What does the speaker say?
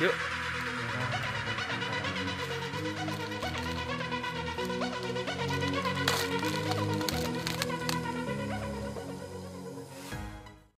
Yuk.